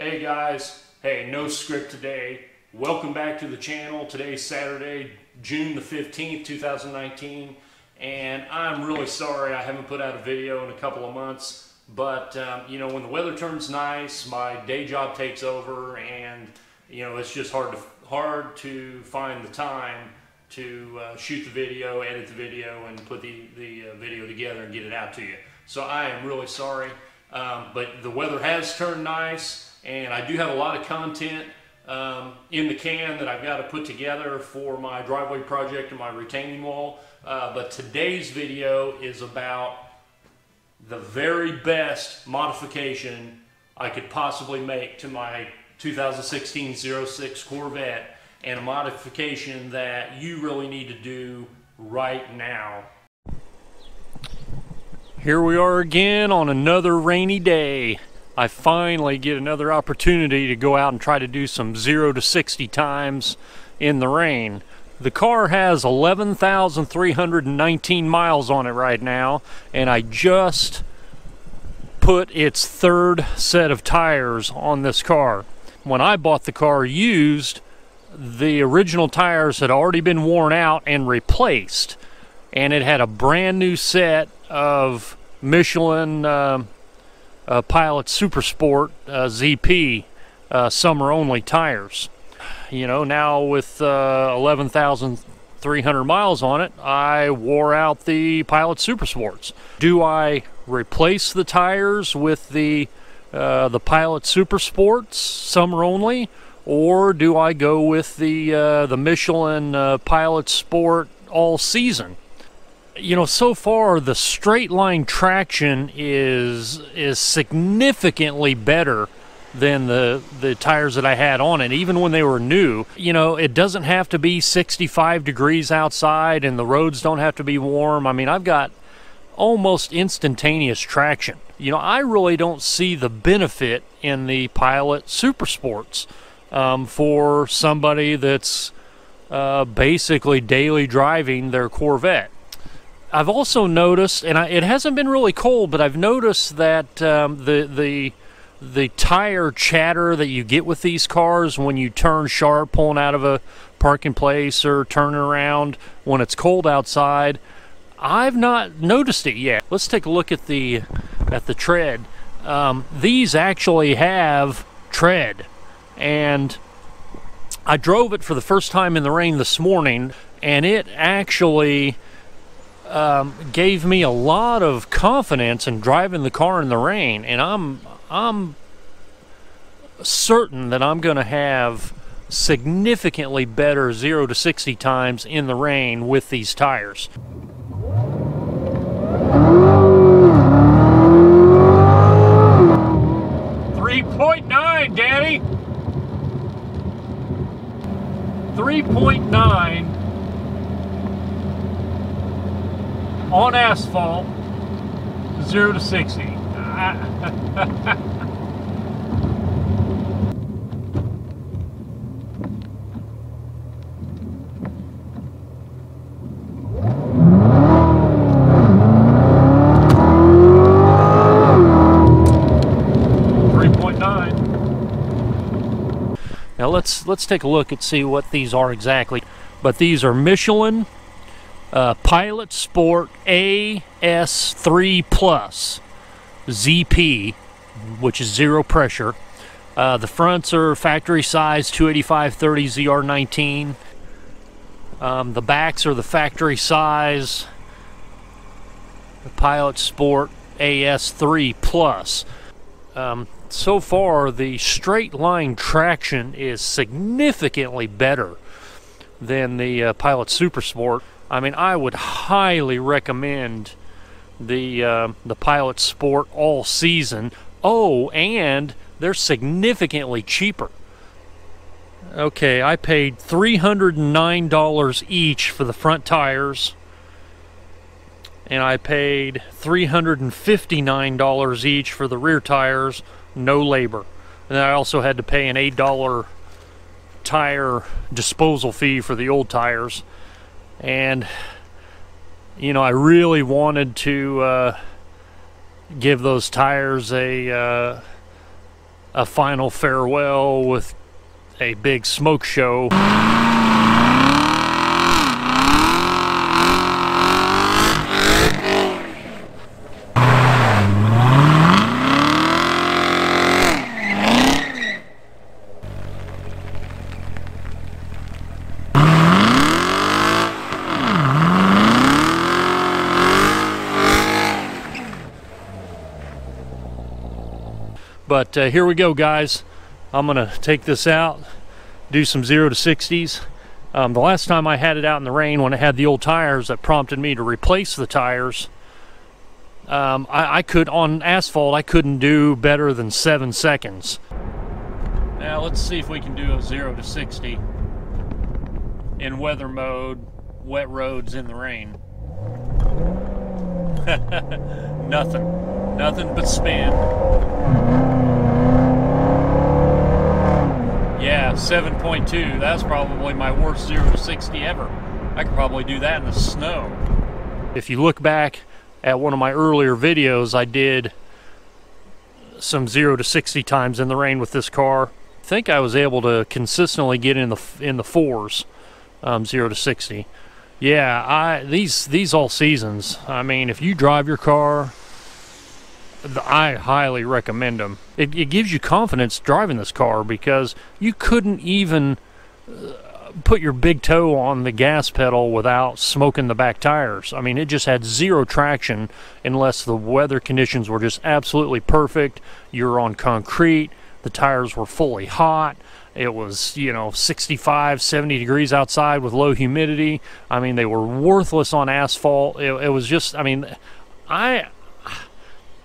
Hey guys, hey, no script today. Welcome back to the channel. Today's Saturday, June the 15th, 2019, and I'm really sorry I haven't put out a video in a couple of months, but um, you know, when the weather turns nice, my day job takes over, and you know, it's just hard to hard to find the time to uh, shoot the video, edit the video, and put the, the uh, video together and get it out to you. So I am really sorry, um, but the weather has turned nice and I do have a lot of content um, in the can that I've got to put together for my driveway project and my retaining wall. Uh, but today's video is about the very best modification I could possibly make to my 2016 06 Corvette and a modification that you really need to do right now. Here we are again on another rainy day. I finally get another opportunity to go out and try to do some 0 to 60 times in the rain. The car has 11,319 miles on it right now, and I just put its third set of tires on this car. When I bought the car used, the original tires had already been worn out and replaced, and it had a brand new set of Michelin. Uh, uh, Pilot Super Sport uh, ZP uh, summer only tires. You know, now with uh, 11,300 miles on it, I wore out the Pilot Super Sports. Do I replace the tires with the uh, the Pilot Super Sports summer only, or do I go with the uh, the Michelin Pilot Sport all season? You know, so far the straight line traction is is significantly better than the the tires that I had on it even when they were new. You know, it doesn't have to be 65 degrees outside and the roads don't have to be warm. I mean, I've got almost instantaneous traction. You know, I really don't see the benefit in the Pilot Super Sports um, for somebody that's uh, basically daily driving their Corvette. I've also noticed, and I, it hasn't been really cold, but I've noticed that um, the the the tire chatter that you get with these cars when you turn sharp, pulling out of a parking place or turning around when it's cold outside. I've not noticed it yet. Let's take a look at the at the tread. Um, these actually have tread, and I drove it for the first time in the rain this morning, and it actually um, gave me a lot of confidence in driving the car in the rain, and I'm I'm certain that I'm going to have significantly better 0 to 60 times in the rain with these tires. Three point nine, Daddy. Three point nine on asphalt, 0 to 60. Now let's let's take a look and see what these are exactly. But these are Michelin uh, Pilot Sport AS3 Plus ZP, which is zero pressure. Uh, the fronts are factory size 285/30 ZR19. Um, the backs are the factory size Pilot Sport AS3 Plus. Um, so far, the straight line traction is significantly better than the uh, Pilot Super Sport. I mean, I would highly recommend the uh, the Pilot Sport all season. Oh, and they're significantly cheaper. Okay, I paid $309 each for the front tires, and I paid $359 each for the rear tires, no labor. And I also had to pay an $8 tire disposal fee for the old tires and you know I really wanted to uh, give those tires a uh, a final farewell with a big smoke show. But uh, here we go, guys. I'm to take this out, do some 0 to 60s. Um, the last time I had it out in the rain when it had the old tires that prompted me to replace the tires, um, I, I could, on asphalt, I couldn't do better than 7 seconds. Now let's see if we can do a 0 to 60 in weather mode, wet roads in the rain. Nothing. Nothing but spin. Yeah, 7.2. That's probably my worst 0 to 60 ever. I could probably do that in the snow. If you look back at one of my earlier videos, I did some 0 to 60 times in the rain with this car. I think I was able to consistently get in the in the fours, um, 0 to 60. Yeah, I these these all seasons. I mean, if you drive your car I highly recommend them. It, it, gives you confidence driving this car because you couldn't even uh, put your big toe on the gas pedal without smoking the back tires. I mean, it just had zero traction unless the weather conditions were just absolutely perfect. You're on concrete, the tires were fully hot. It was, you know, 65, 70 degrees outside with low humidity. I mean, they were worthless on asphalt. It, it was just, I mean, I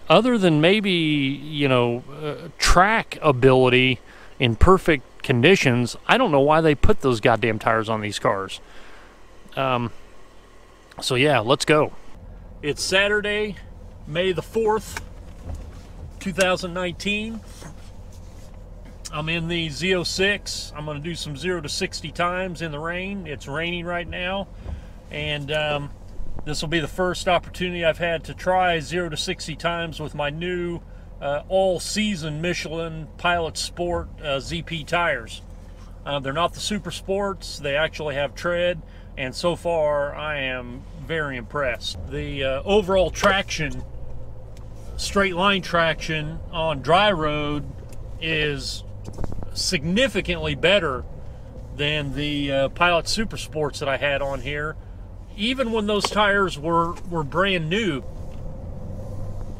other than maybe you know uh, track ability in perfect conditions, I don't know why they put those goddamn tires on these cars. Um, so yeah, let's go. It's Saturday, May the fourth, 2019. I'm in the Z06. I'm going to do some zero to 60 times in the rain. It's raining right now, and um, this will be the first opportunity I've had to try 0 to 60 times with my new uh, all-season Michelin Pilot Sport uh, ZP tires. Uh, they're not the Super Sports. They actually have tread, and so far I am very impressed. The uh, overall traction, straight line traction on dry road is significantly better than the uh, Pilot Super Sports that I had on here even when those tires were were brand new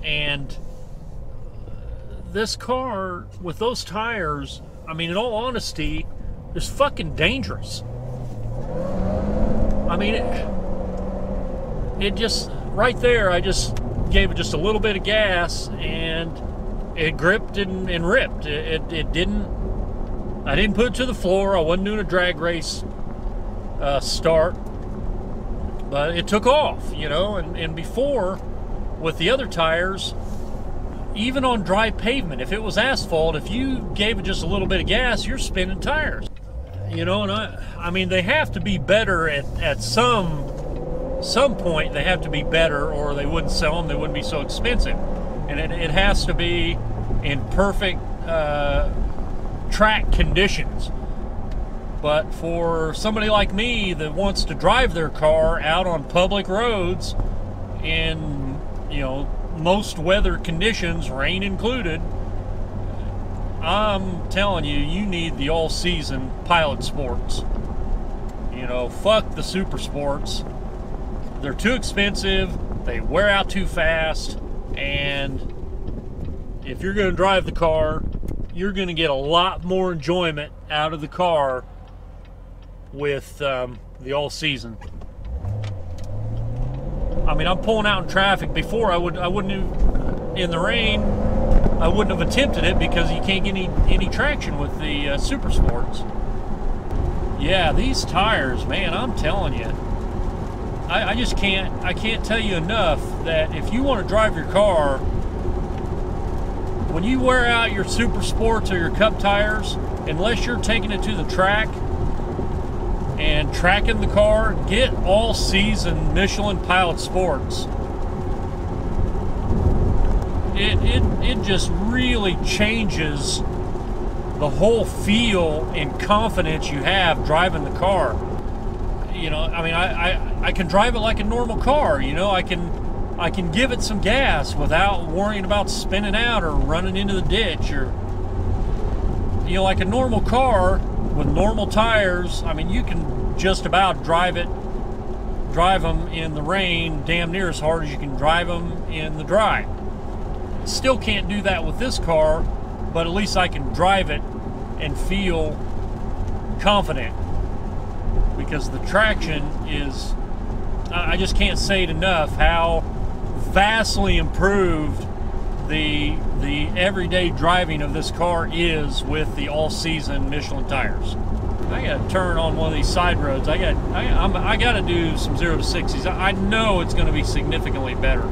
and this car with those tires i mean in all honesty is fucking dangerous. I mean it, it just right there i just gave it just a little bit of gas and it gripped and, and ripped. It, it, it, didn't i didn't put it to the floor. I wasn't doing a drag race uh, start but it took off, you know, and, and before with the other tires, even on dry pavement, if it was asphalt, if you gave it just a little bit of gas, you're spinning tires. You know, and I, I mean, they have to be better at, at some some point. They have to be better, or they wouldn't sell them. They wouldn't be so expensive. And it, it has to be in perfect uh, track conditions. But for somebody like me that wants to drive their car out on public roads in, you know, most weather conditions, rain included, I'm telling you, you need the all season pilot sports. You know, fuck the super sports. They're too expensive, they wear out too fast, and if you're going to drive the car, you're going to get a lot more enjoyment out of the car with um, the all season. I mean, I'm pulling out in traffic. Before I would, I wouldn't have, in the rain, I wouldn't have attempted it because you can't get any any traction with the uh, super sports. Yeah, these tires, man, I'm telling you, I, I just can't, I can't tell you enough that if you want to drive your car, when you wear out your super sports or your cup tires, unless you're taking it to the track and tracking the car, get all season Michelin Pilot Sports. It, it, it just really changes the whole feel and confidence you have driving the car. You know, I mean, I, I, I can drive it like a normal car. You know, I can I can give it some gas without worrying about spinning out or running into the ditch or you know, like a normal car with normal tires. I mean, you can just about drive it, drive them in the rain damn near as hard as you can drive them in the dry. Still can't do that with this car, but at least I can drive it and feel confident because the traction is, I just can't say it enough how vastly improved the the everyday driving of this car is with the all-season Michelin tires. I got to turn on one of these side roads. I got I, I'm, I got to do some zero to sixties. I know it's going to be significantly better.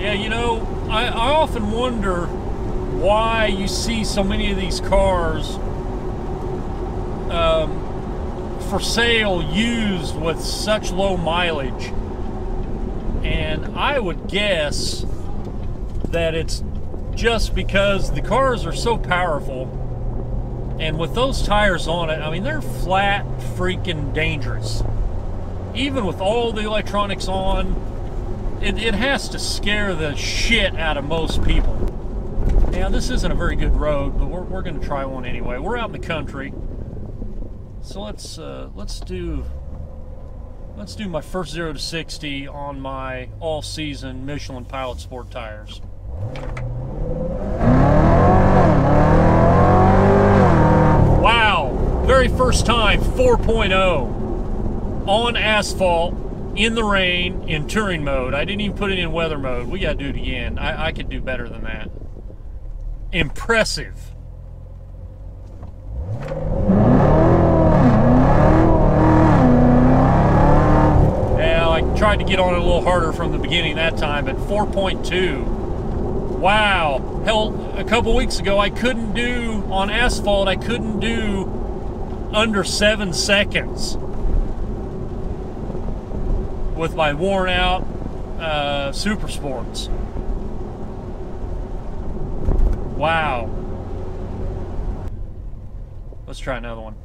Yeah, you know, I, I often wonder why you see so many of these cars um, for sale used with such low mileage. And I would guess that it's just because the cars are so powerful and with those tires on it, I mean, they're flat freaking dangerous. Even with all the electronics on, it, it has to scare the shit out of most people. Now, this isn't a very good road, but we're, we're going to try one anyway. We're out in the country, so let's uh, let's do let's do my first zero to sixty on my all-season Michelin Pilot Sport tires. Wow, very first time 4.0 on asphalt in the rain in touring mode. I didn't even put it in weather mode. We got to do it again. I, I could do better than that. Impressive. Yeah, I tried to get on it a little harder from the beginning that time, but 4.2. Wow. Hell, a couple weeks ago, I couldn't do, on asphalt, I couldn't do under seven seconds with my worn out uh, Super Sports. Wow. Let's try another one.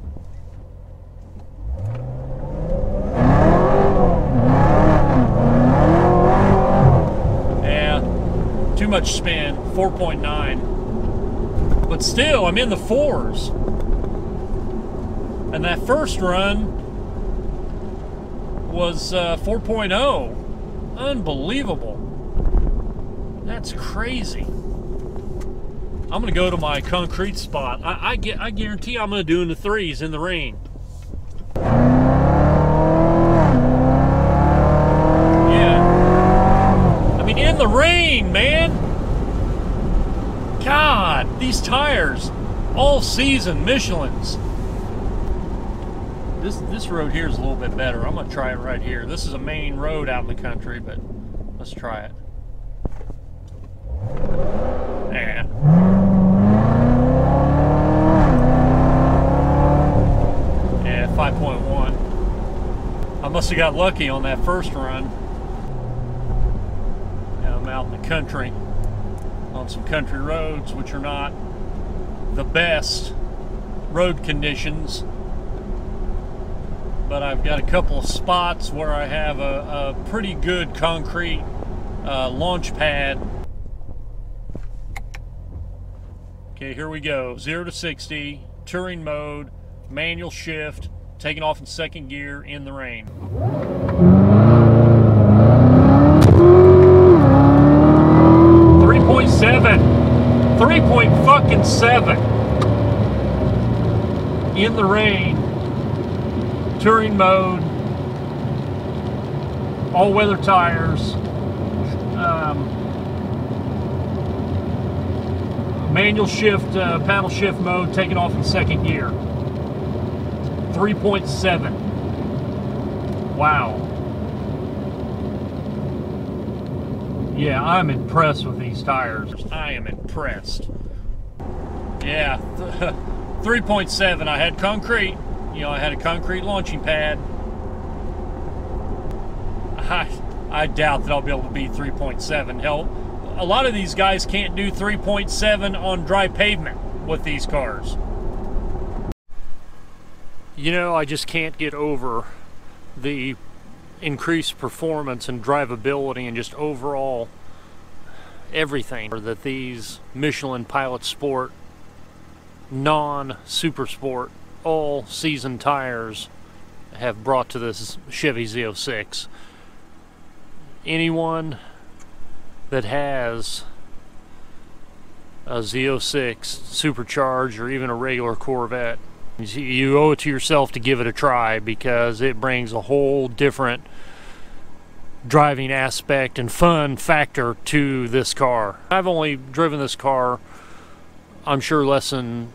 Yeah, much spin, 4.9. But still, I'm in the fours. And that first run, was uh, 4.0. Unbelievable. That's crazy. I'm gonna go to my concrete spot. I, I get, I guarantee I'm gonna do in the threes in the rain. Yeah. I mean, in the rain, man. God, these tires, all season Michelin's this this road here is a little bit better. I'm gonna try it right here. This is a main road out in the country, but let's try it. Yeah. Yeah, 5.1. I must have got lucky on that first run. And I'm out in the country on some country roads, which are not the best road conditions but I've got a couple of spots where I have a, a pretty good concrete uh, launch pad. Okay, here we go. 0 to 60, touring mode, manual shift, taking off in second gear in the rain. 3.7 in the rain, touring mode, all weather tires, um, manual shift, uh, paddle shift mode, taking off in second gear. 3.7. Wow. Yeah, I'm impressed with these tires. I am impressed. Yeah, 3.7. I had concrete you know, I had a concrete launching pad. I, I doubt that I'll be able to beat 3.7. Hell, a lot of these guys can't do 3.7 on dry pavement with these cars. You know, I just can't get over the increased performance and drivability and just overall everything that these Michelin Pilot Sport non super sport all season tires have brought to this Chevy Z06. Anyone that has a Z06 supercharged or even a regular Corvette, you owe it to yourself to give it a try because it brings a whole different driving aspect and fun factor to this car. I've only driven this car, I'm sure, less than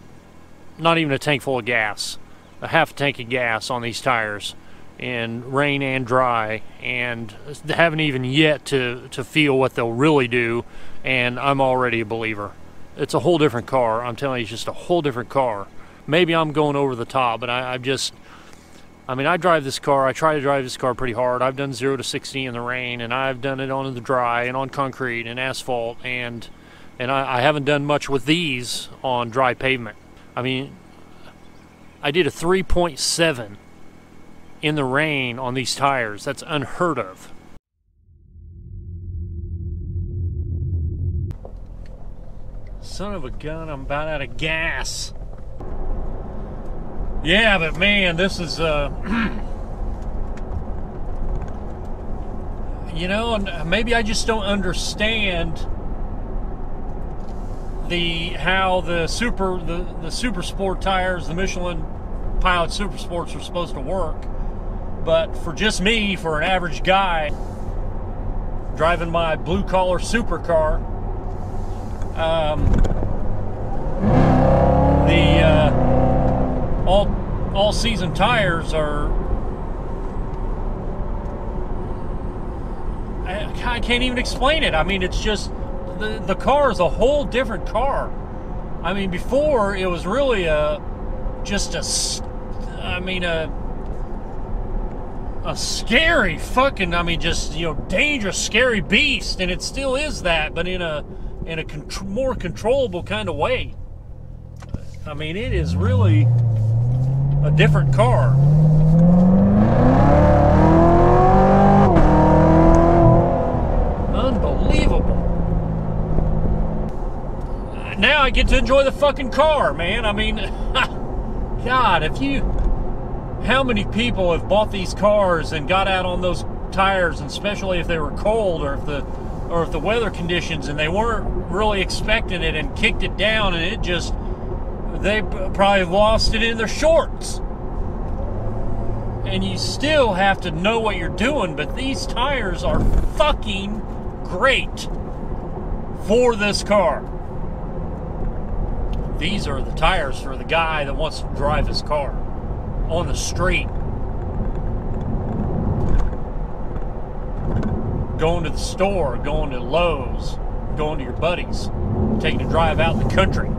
not even a tank full of gas, a half tank of gas on these tires in rain and dry and haven't even yet to, to feel what they'll really do and I'm already a believer. It's a whole different car. I'm telling you, it's just a whole different car. Maybe I'm going over the top, but I, I've just, I mean, I drive this car. I try to drive this car pretty hard. I've done zero to 60 in the rain, and I've done it on the dry and on concrete and asphalt, and and I, I haven't done much with these on dry pavement. I mean, I did a 3.7 in the rain on these tires. That's unheard of. Son of a gun, I'm about out of gas. Yeah, but man, this is, uh, you know, maybe I just don't understand the how the super the, the super sport tires, the Michelin Pilot Super Sports are supposed to work. But for just me, for an average guy driving my blue collar supercar, um, the uh, all all season tires are I, can't even explain it. I mean, it's just the, the car is a whole different car. I mean, before it was really a just a, I mean a a scary fucking, I mean, just you know, dangerous, scary beast, and it still is that, but in a in a more controllable kind of way. I mean, it is really a different car. Unbelievable. Now I get to enjoy the fucking car, man. I mean, God, if you. How many people have bought these cars and got out on those tires, and especially if they were cold or if the or if the weather conditions and they weren't really expecting it and kicked it down and it just they probably lost it in their shorts. And you still have to know what you're doing, but these tires are fucking great for this car. These are the tires for the guy that wants to drive his car on the street. Going to the store, going to Lowe's, going to your buddies, taking a drive out in the country,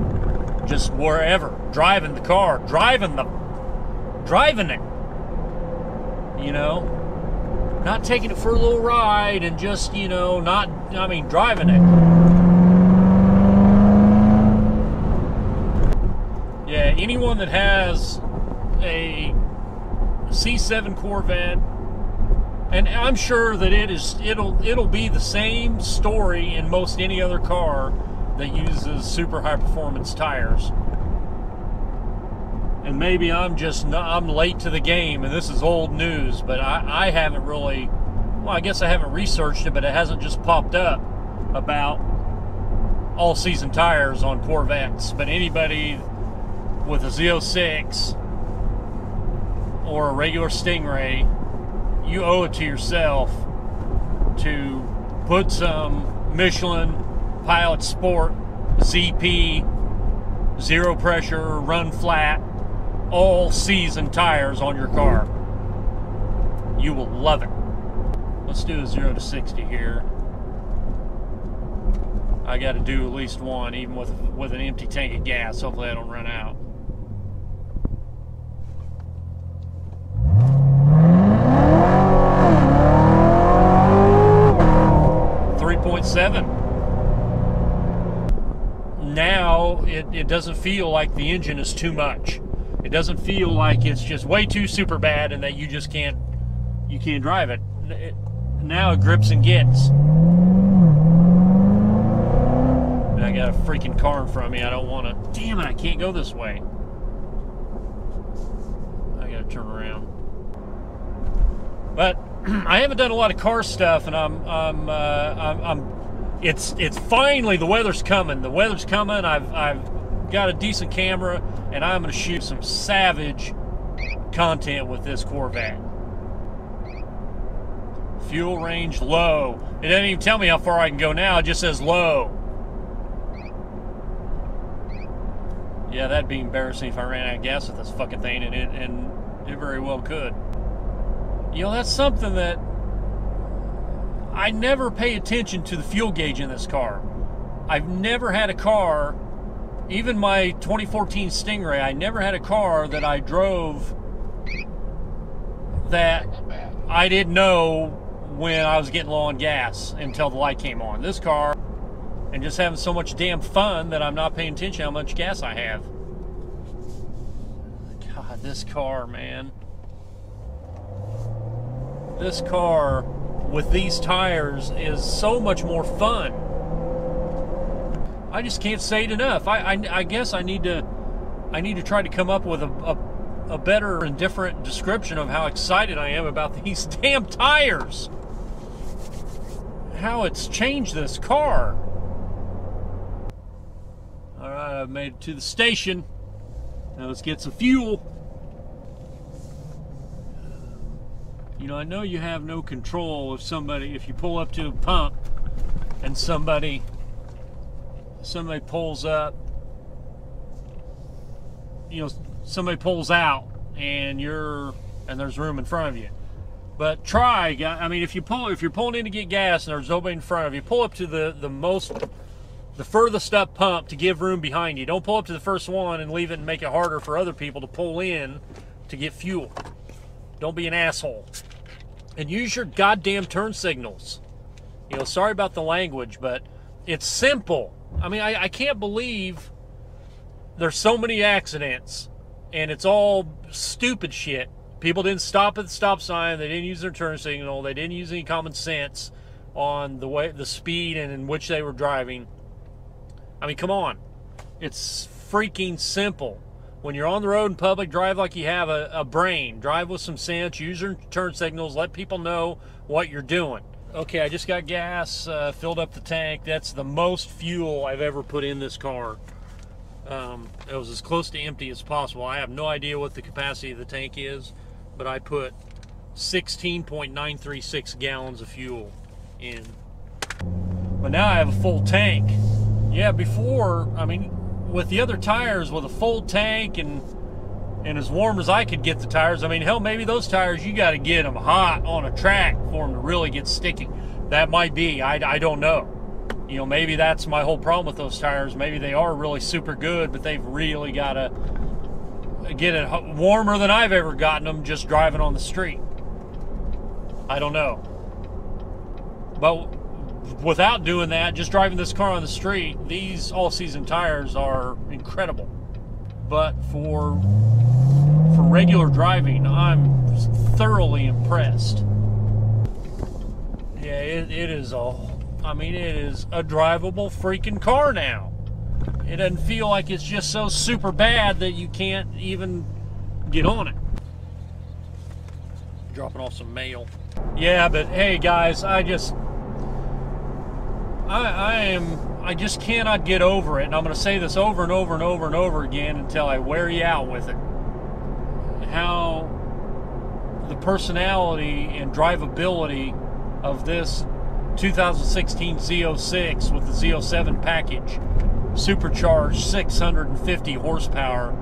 just wherever, driving the car, driving the, driving it. You know, not taking it for a little ride and just, you know, not, I mean, driving it. Yeah, anyone that has a C7 Corvette, and I'm sure that it is it'll it'll be the same story in most any other car that uses super high performance tires. And maybe I'm just not, I'm late to the game, and this is old news, but I, I haven't really. Well, I guess I haven't researched it, but it hasn't just popped up about all season tires on Corvettes. But anybody with a Z06 or a regular Stingray, you owe it to yourself to put some Michelin Pilot Sport ZP zero pressure run flat all season tires on your car. You will love it. Let's do a 0 to 60 here. I got to do at least one, even with with an empty tank of gas. Hopefully, I don't run out. 3.7. it, it doesn't feel like the engine is too much. It doesn't feel like it's just way too super bad and that you just can't you can't drive it. it now it grips and gets. And I got a freaking car in front of me. I don't want to. Damn it! I can't go this way. I gotta turn around. But I haven't done a lot of car stuff, and I'm I'm uh, I'm, I'm it's it's finally the weather's coming. The weather's coming. I've I've got a decent camera, and I'm going to shoot some savage content with this Corvette. Fuel range low. It doesn't even tell me how far I can go now. It just says low. Yeah, that'd be embarrassing if I ran out of gas with this fucking thing, and it and it very well could. You know, that's something that I never pay attention to the fuel gauge in this car. I've never had a car, even my 2014 Stingray, I never had a car that I drove that I didn't know when I was getting low on gas until the light came on. This car, and just having so much damn fun that I'm not paying attention how much gas I have. God, this car, man. This car with these tires is so much more fun. I just can't say it enough. I, I, I guess I need to I need to try to come up with a, a, a better and different description of how excited I am about these damn tires. How it's changed this car. All right, I've made it to the station. Now let's get some fuel. You know, I know you have no control if somebody, if you pull up to a pump and somebody, somebody pulls up, you know, somebody pulls out and you're, and there's room in front of you. But try, I mean, if you pull, if you're pulling in to get gas and there's nobody in front of you, pull up to the, the most, the furthest up pump to give room behind you. Don't pull up to the first one and leave it and make it harder for other people to pull in to get fuel. Don't be an asshole and use your goddamn turn signals. You know, sorry about the language, but it's simple. I mean, I, I can't believe there's so many accidents and it's all stupid shit. People didn't stop at the stop sign, they didn't use their turn signal, they didn't use any common sense on the way the speed and in which they were driving. I mean, come on. It's freaking simple when you're on the road in public, drive like you have a, a brain. Drive with some sense. Use your turn signals. Let people know what you're doing. Okay, I just got gas, uh, filled up the tank. That's the most fuel I've ever put in this car. Um, it was as close to empty as possible. I have no idea what the capacity of the tank is, but I put 16.936 gallons of fuel in. But now I have a full tank. Yeah, before, I mean, with the other tires with a full tank and and as warm as I could get the tires, I mean, hell, maybe those tires you got to get them hot on a track for them to really get sticky. That might be. I, I don't know. You know, maybe that's my whole problem with those tires. Maybe they are really super good, but they've really got to get it warmer than I've ever gotten them just driving on the street. I don't know. But without doing that, just driving this car on the street, these all-season tires are incredible. But for for regular driving, I'm thoroughly impressed. Yeah, it, it is a, I mean, it is a drivable freaking car now. It doesn't feel like it's just so super bad that you can't even get on it. Dropping off some mail. Yeah, but hey guys, I just I, I am I just cannot get over it, and I'm going to say this over and over and over and over again until I wear you out with it. How the personality and drivability of this 2016 Z06 with the Z07 package, supercharged 650 horsepower,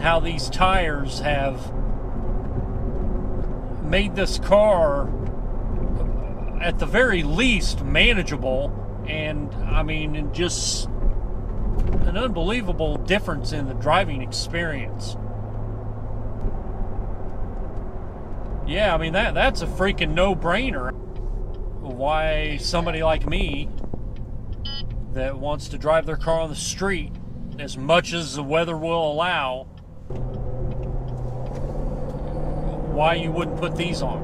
how these tires have made this car at the very least manageable and I mean just an unbelievable difference in the driving experience. Yeah, I mean that that's a freaking no-brainer. Why somebody like me that wants to drive their car on the street as much as the weather will allow, why you wouldn't put these on.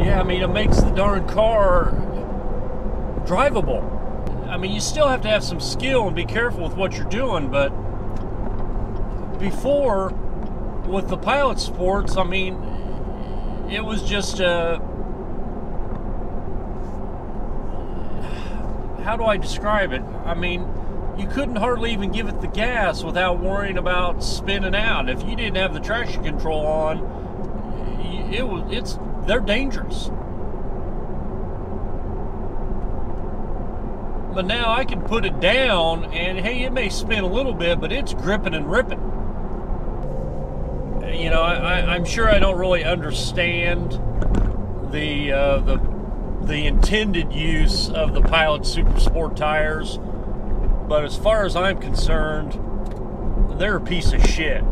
Yeah, I mean, it darn car drivable. I mean, you still have to have some skill and be careful with what you're doing, but before, with the pilot sports, I mean, it was just uh, how do I describe it? I mean, you couldn't hardly even give it the gas without worrying about spinning out. If you didn't have the traction control on, it was it's they're dangerous. But now I can put it down, and hey, it may spin a little bit, but it's gripping and ripping. You know, I, am sure I don't really understand the uh, the the intended use of the Pilot Super Sport tires, but as far as I'm concerned, they're a piece of shit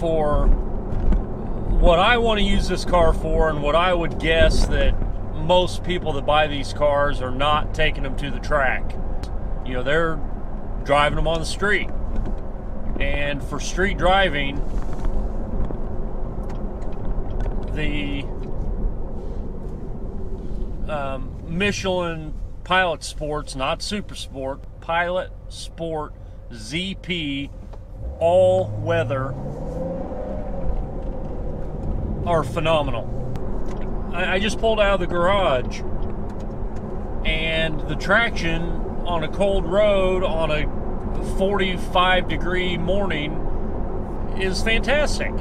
for what I want to use this car for, and what I would guess that most people that buy these cars are not taking them to the track. You know, they're driving them on the street. And for street driving, the um, Michelin Pilot Sports, not Super Sport, Pilot Sport ZP all weather are phenomenal. I, I just pulled out of the garage, and the traction on a cold road on a 45 degree morning is fantastic.